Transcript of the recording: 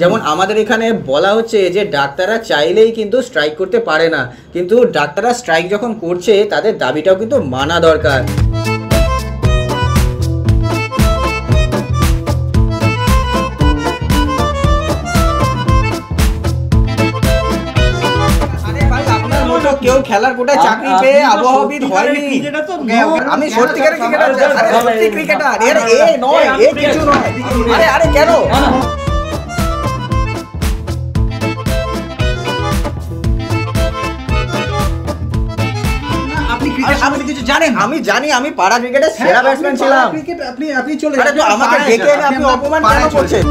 যেমন আমাদের এখানে বলা হচ্ছে যে ডাক্তাররা চাইলেই কিন্তু স্ট্রাইক করতে পারে না। কিন্তু ডাক্তাররা স্ট্রাইক যখন করছে তাদের দাবিটাও কিন্তু মানা দরকার। আরে ভাই, আপনার মতো কেউ খেলার কোটায় চাকরি পেয়ে আবহাওয়াবিদ হয়নি। আমি সত্যিকারের ক্রিকেটার সত্যি ক্রিকেটার। এর এ নয় এ কিছু নয়। আরে আরে কেন? আপনি কিছু জানেন আমি জানি আমি পাড়া ক্রিকেটের হ্যাঁ, সেরা ব্যাটসম্যান ছিলাম। ক্রিকেট আপনি আপনি চলে যান। আমাকে ডেকে আপনি অপমান কেন করছেন?